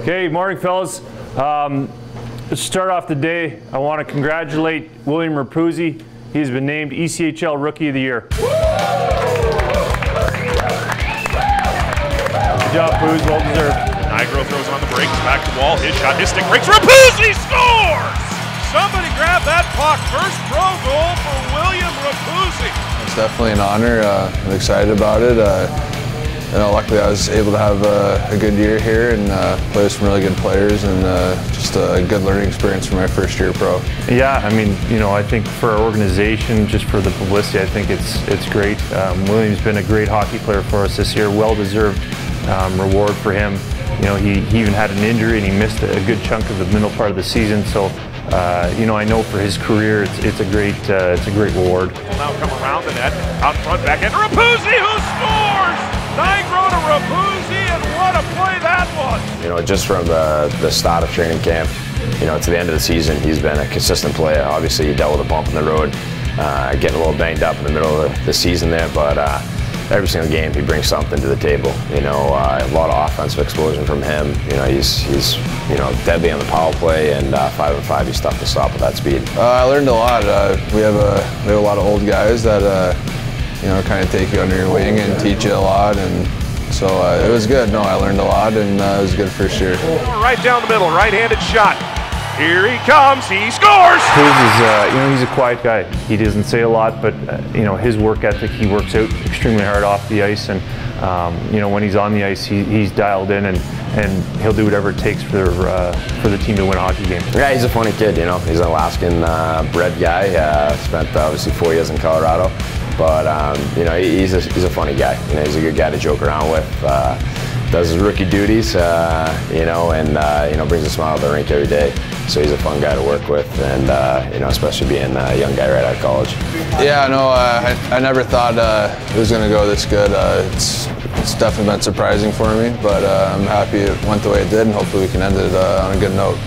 Okay, morning, fellas. Um, to start off the day, I want to congratulate William Rapuzzi. He's been named ECHL Rookie of the Year. Good job, Poos. Well deserved. Nigro throws on the brakes, back to wall, his shot, his stick breaks, Rapuzzi scores! Somebody grab that puck. First pro goal for William Rapuzzi. It's definitely an honor. Uh, I'm excited about it. Uh, you know, luckily I was able to have a, a good year here and uh, play with some really good players and uh, just a good learning experience for my first year pro. Yeah, I mean, you know, I think for our organization, just for the publicity, I think it's it's great. Um, William's been a great hockey player for us this year. Well-deserved um, reward for him. You know, he, he even had an injury and he missed a good chunk of the middle part of the season. So, uh, you know, I know for his career, it's, it's a great uh, it's a great reward. Will now come around the net, out front, back end, Rapuzzi who scores! Nigro to Rapuzzi, and what a play that was! You know, just from the, the start of training camp, you know, to the end of the season, he's been a consistent player. Obviously, he dealt with a bump in the road, uh, getting a little banged up in the middle of the, the season there, but uh, every single game he brings something to the table. You know, uh, a lot of offensive explosion from him. You know, he's he's you know deadly on the power play, and uh, five and five he's tough to stop with that speed. Uh, I learned a lot. Uh, we have a we have a lot of old guys that uh, you know kind of take you under your wing and teach you a lot, and so uh, it was good. No, I learned a lot, and it was good for sure. Right down the middle, right-handed shot. Here he comes, he scores! Poos is, uh, you know, he's a quiet guy. He doesn't say a lot, but uh, you know, his work ethic, he works out extremely hard off the ice, and um, you know, when he's on the ice, he, he's dialed in, and, and he'll do whatever it takes for uh, for the team to win a hockey game. Yeah, he's a funny kid. You know, he's an Alaskan uh, bred guy. Uh, spent obviously four years in Colorado, but um, you know, he's a, he's a funny guy. You know, he's a good guy to joke around with. Uh, does his rookie duties, uh, you know, and uh, you know brings a smile to the rink every day. So he's a fun guy to work with, and uh, you know, especially being a young guy right out of college. Yeah, no, uh, I, I never thought uh, it was going to go this good. Uh, it's it's definitely been surprising for me, but I'm happy it went the way it did, and hopefully we can end it on a good note.